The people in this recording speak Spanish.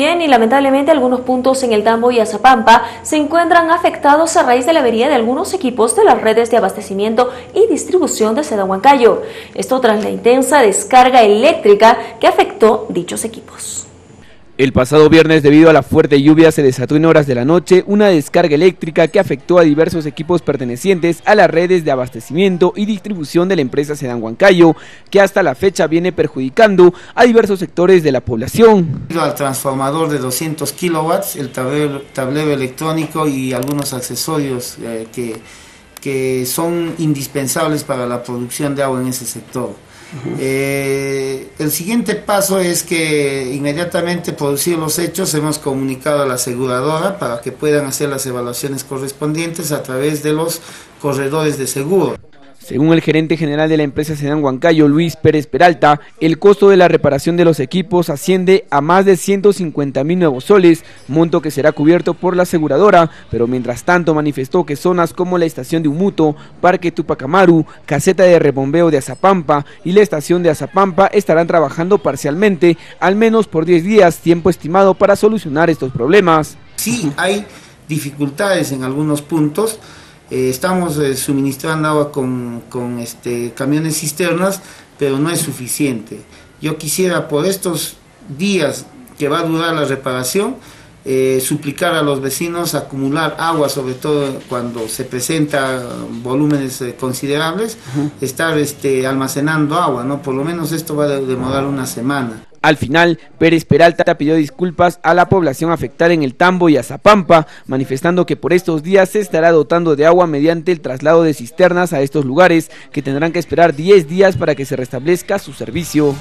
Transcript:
Y lamentablemente algunos puntos en el Tambo y Azapampa se encuentran afectados a raíz de la avería de algunos equipos de las redes de abastecimiento y distribución de Seda Huancayo. Esto tras la intensa descarga eléctrica que afectó dichos equipos. El pasado viernes, debido a la fuerte lluvia, se desató en horas de la noche una descarga eléctrica que afectó a diversos equipos pertenecientes a las redes de abastecimiento y distribución de la empresa Sedan Huancayo, que hasta la fecha viene perjudicando a diversos sectores de la población. Al transformador de 200 kilowatts, el tablero, electrónico y algunos accesorios eh, que, que son indispensables para la producción de agua en ese sector. Eh, el siguiente paso es que inmediatamente producir los hechos hemos comunicado a la aseguradora para que puedan hacer las evaluaciones correspondientes a través de los corredores de seguro. Según el gerente general de la empresa Sedan Huancayo, Luis Pérez Peralta, el costo de la reparación de los equipos asciende a más de 150 mil nuevos soles, monto que será cubierto por la aseguradora, pero mientras tanto manifestó que zonas como la estación de Umuto, Parque Tupacamaru, caseta de rebombeo de Azapampa y la estación de Azapampa estarán trabajando parcialmente, al menos por 10 días, tiempo estimado para solucionar estos problemas. Sí, hay dificultades en algunos puntos, eh, estamos eh, suministrando agua con, con este, camiones cisternas, pero no es suficiente. Yo quisiera por estos días que va a durar la reparación, eh, suplicar a los vecinos acumular agua, sobre todo cuando se presenta volúmenes considerables, estar este, almacenando agua, ¿no? Por lo menos esto va a demorar una semana. Al final, Pérez Peralta pidió disculpas a la población afectada en el Tambo y Azapampa, manifestando que por estos días se estará dotando de agua mediante el traslado de cisternas a estos lugares, que tendrán que esperar 10 días para que se restablezca su servicio.